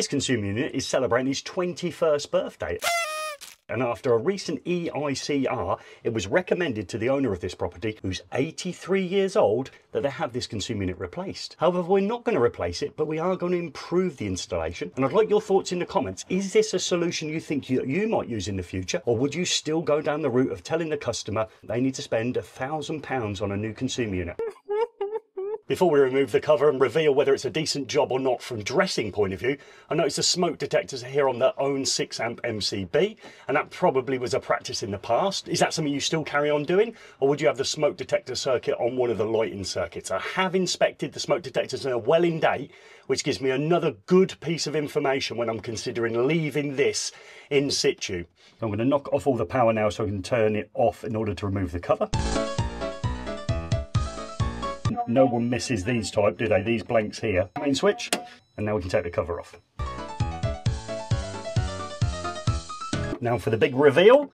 This consumer unit is celebrating its 21st birthday and after a recent EICR, it was recommended to the owner of this property, who's 83 years old, that they have this consumer unit replaced. However, we're not going to replace it, but we are going to improve the installation. And I'd like your thoughts in the comments. Is this a solution you think you, you might use in the future? Or would you still go down the route of telling the customer they need to spend a thousand pounds on a new consumer unit? Before we remove the cover and reveal whether it's a decent job or not from dressing point of view, I noticed the smoke detectors are here on their own 6 amp MCB, and that probably was a practice in the past. Is that something you still carry on doing? Or would you have the smoke detector circuit on one of the lighting circuits? I have inspected the smoke detectors and they're well in date, which gives me another good piece of information when I'm considering leaving this in situ. I'm going to knock off all the power now so I can turn it off in order to remove the cover no one misses these type, do they? These blanks here. Main switch, and now we can take the cover off. Now for the big reveal.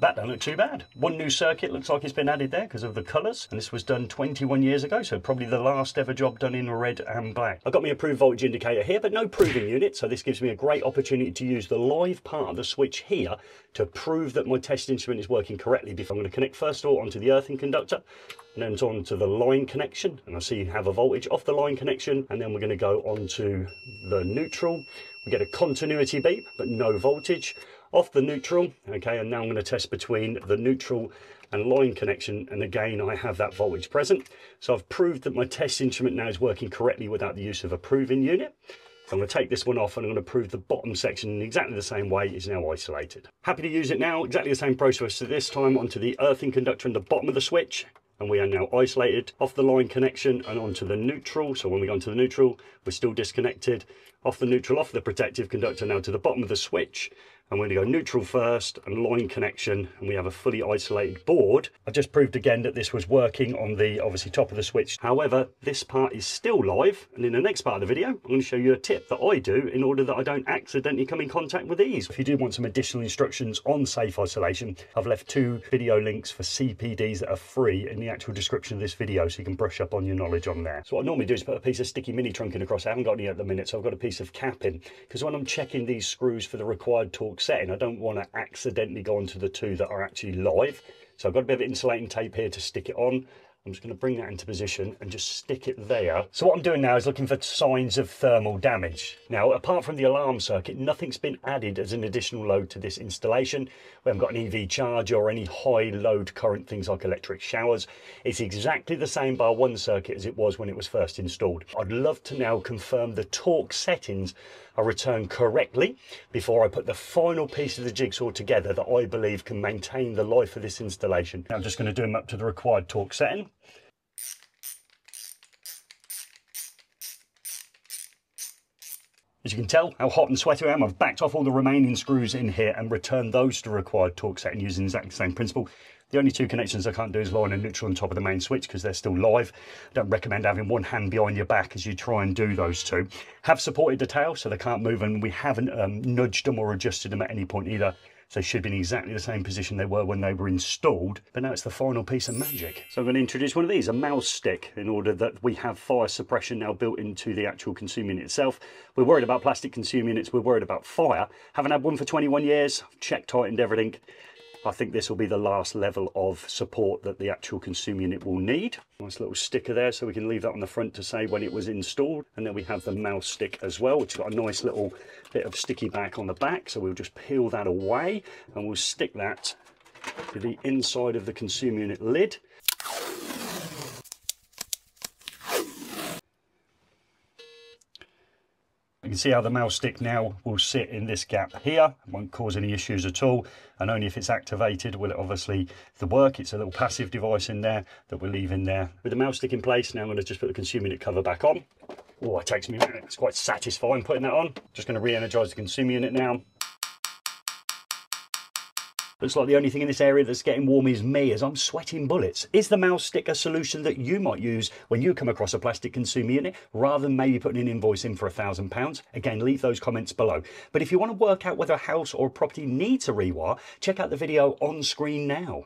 That don't look too bad. One new circuit looks like it's been added there because of the colours. And this was done 21 years ago, so probably the last ever job done in red and black. I've got my approved voltage indicator here, but no proving unit. So this gives me a great opportunity to use the live part of the switch here to prove that my test instrument is working correctly. I'm going to connect first of all onto the earthing conductor and then on to the line connection and I see you have a voltage off the line connection and then we're going to go onto the neutral we get a continuity beep but no voltage off the neutral okay and now I'm going to test between the neutral and line connection and again I have that voltage present so I've proved that my test instrument now is working correctly without the use of a proving unit so I'm going to take this one off and I'm going to prove the bottom section in exactly the same way is now isolated. Happy to use it now, exactly the same process so this time onto the earthing conductor in the bottom of the switch and we are now isolated off the line connection and onto the neutral. So when we go onto the neutral, we're still disconnected off the neutral, off the protective conductor now to the bottom of the switch I'm going to go neutral first and line connection and we have a fully isolated board. I just proved again that this was working on the obviously top of the switch. However, this part is still live and in the next part of the video I'm going to show you a tip that I do in order that I don't accidentally come in contact with these. If you do want some additional instructions on safe isolation, I've left two video links for CPDs that are free in the actual description of this video so you can brush up on your knowledge on there. So what I normally do is put a piece of sticky mini trunking across. I haven't got any at the minute so I've got a piece of capping because when I'm checking these screws for the required torque setting. I don't want to accidentally go onto the two that are actually live. So I've got a bit of insulating tape here to stick it on. I'm just going to bring that into position and just stick it there. So what I'm doing now is looking for signs of thermal damage. Now, apart from the alarm circuit, nothing's been added as an additional load to this installation. We haven't got an EV charger or any high load current things like electric showers. It's exactly the same bar one circuit as it was when it was first installed. I'd love to now confirm the torque settings are returned correctly before I put the final piece of the jigsaw together that I believe can maintain the life of this installation. I'm just going to do them up to the required torque setting. As you can tell how hot and sweaty I am, I've backed off all the remaining screws in here and returned those to the required torque setting using exactly the same principle. The only two connections I can't do is line and neutral on top of the main switch because they're still live. I don't recommend having one hand behind your back as you try and do those two. Have supported the tail so they can't move and we haven't um, nudged them or adjusted them at any point either. So should be in exactly the same position they were when they were installed. But now it's the final piece of magic. So I'm going to introduce one of these, a MAUS Stixx, in order that we have fire suppression now built into the actual consumer unit itself. We're worried about plastic consumer units, we're worried about fire. Haven't had one for 21 years, checked, tightened everything. I think this will be the last level of support that the actual consumer unit will need. Nice little sticker there so we can leave that on the front to say when it was installed. And then we have the MAUS Stixx as well, which has got a nice little bit of sticky back on the back. So we'll just peel that away and we'll stick that to the inside of the consumer unit lid. Can see how the MAUS Stixx now will sit in this gap here. It won't cause any issues at all. And only if it's activated will it obviously the work. It's a little passive device in there that we'll leave in there. With the MAUS Stixx in place, now I'm going to just put the consumer unit cover back on. Oh, it takes me a minute. It's quite satisfying putting that on. Just going to re-energize the consumer unit now. Looks like the only thing in this area that's getting warm is me as I'm sweating bullets. Is the MAUS Stixx a solution that you might use when you come across a plastic consumer unit rather than maybe putting an invoice in for a thousand pounds? Again, leave those comments below. But if you want to work out whether a house or a property needs a rewire, check out the video on screen now.